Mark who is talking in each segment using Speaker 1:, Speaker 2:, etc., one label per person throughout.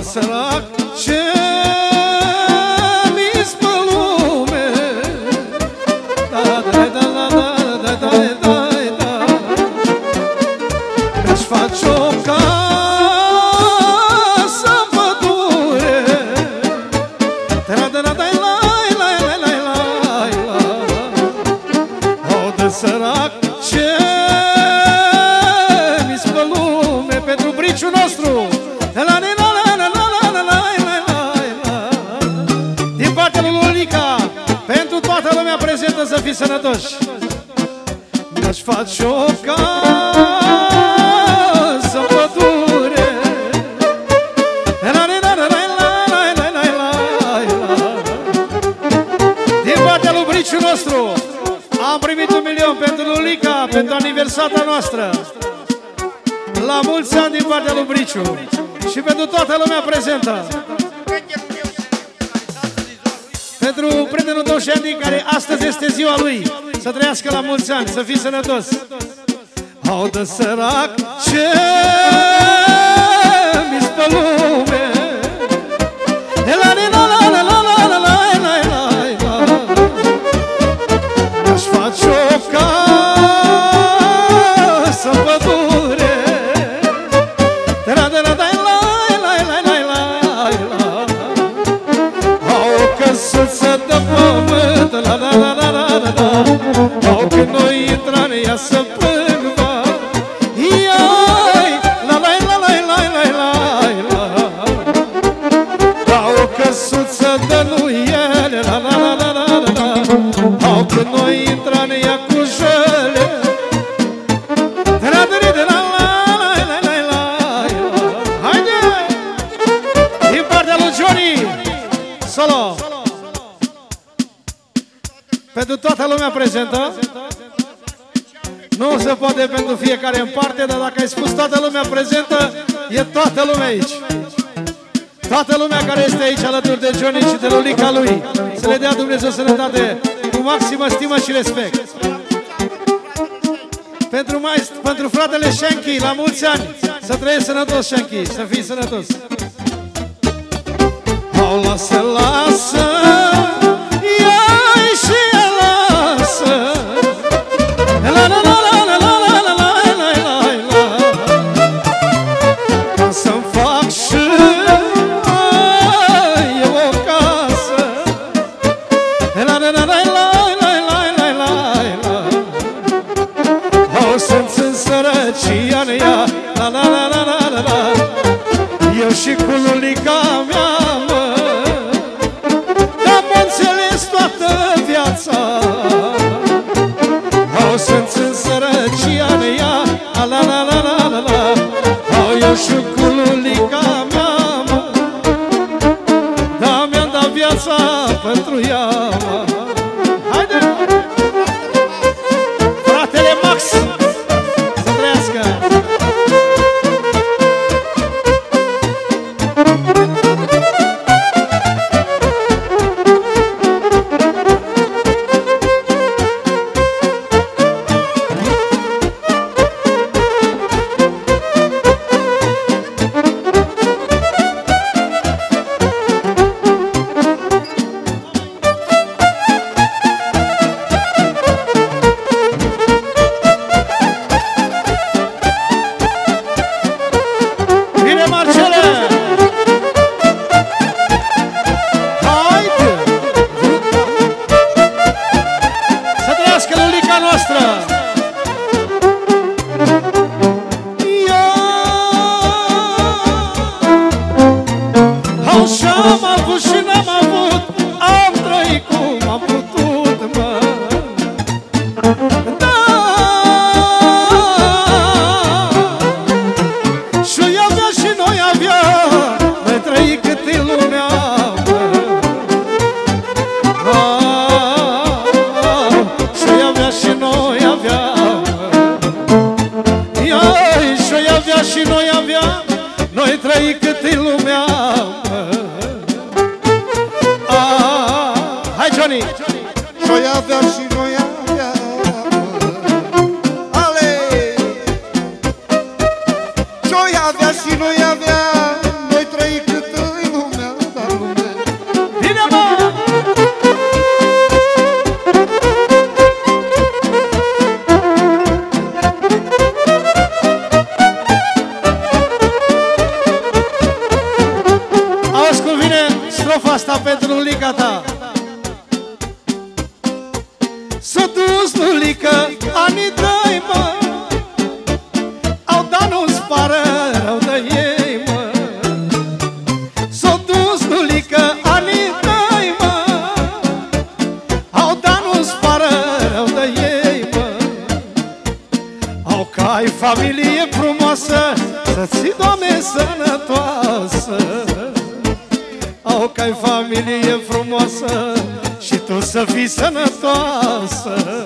Speaker 1: تسرق شيء fata noastră. La mulți ani din partea lui Briciu. Și pentru toată lumea prezentă. Pentru prietenul tău și Andy, care astăzi este ziua lui Să trăiască la mulți ani, să fii sănătos. Au de sărac ce mi lume. De la nena Pentru toată lumea prezentă. Nu se poate pentru fiecare în parte, dar dacă ai spus toată lumea prezentă, e toată lumea aici. Toată lumea care este aici alături de Johnny și de Lulica lui. Să le dea Dumnezeu sănătate cu maximă stimă și respect. Pentru, mai, pentru fratele Shanky, la mulți ani, să trăiești sănătos, Shanky, să fii sănătos. Paula se lasă Monica. avea și noi avea. Noi trăi cât
Speaker 2: în
Speaker 1: da lumea, dar lumea Bine, mă! Auzi cum vine strofa asta pentru lica ta. S-a dus Lulica, anii dai, mă. ții, Doamne, sănătoasă. Au că familie frumoasă Și tu să fii sănătoasă.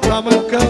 Speaker 1: come and go.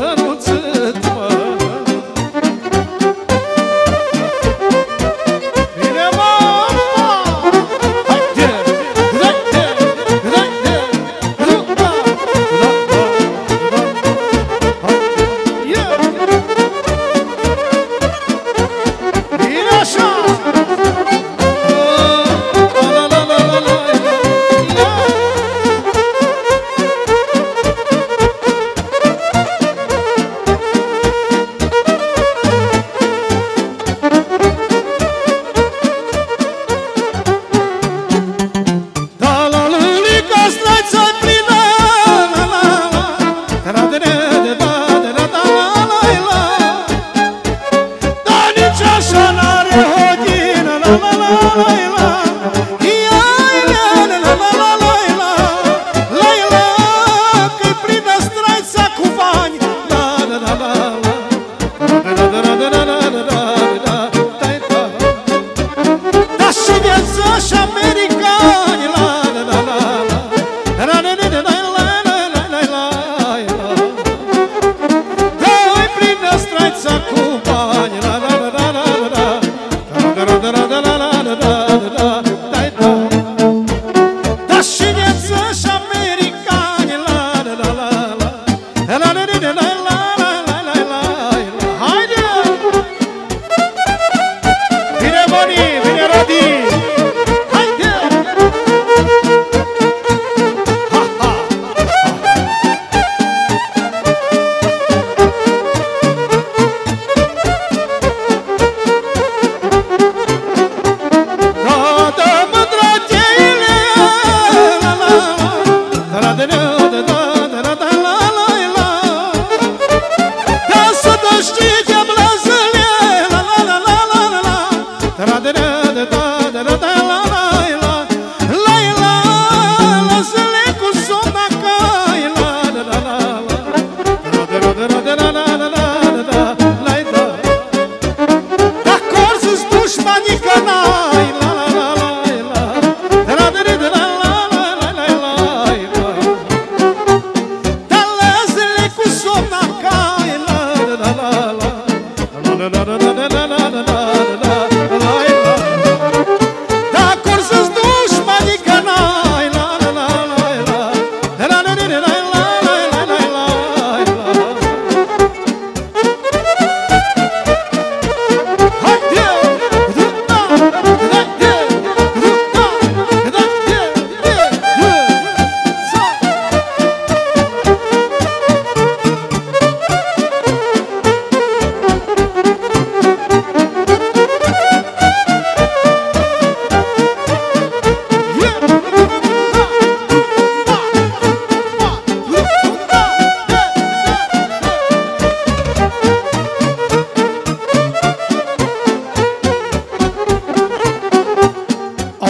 Speaker 1: da da da da da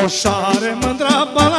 Speaker 1: Coșare mândra bală